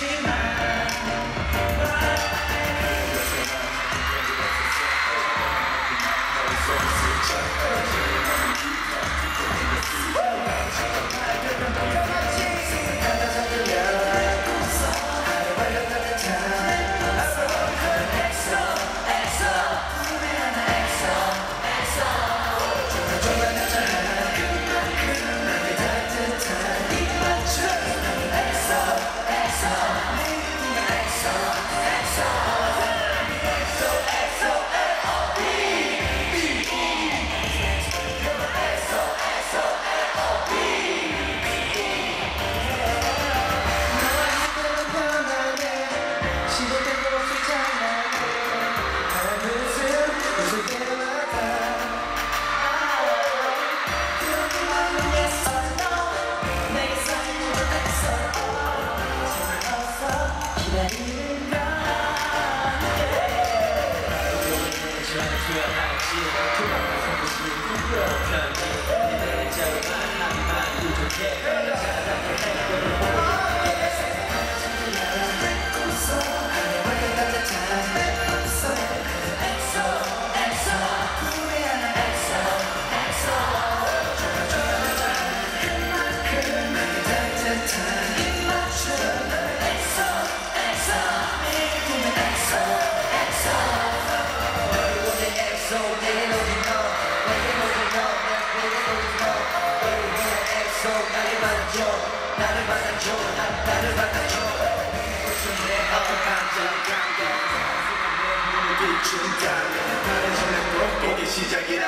Chile. 시작이라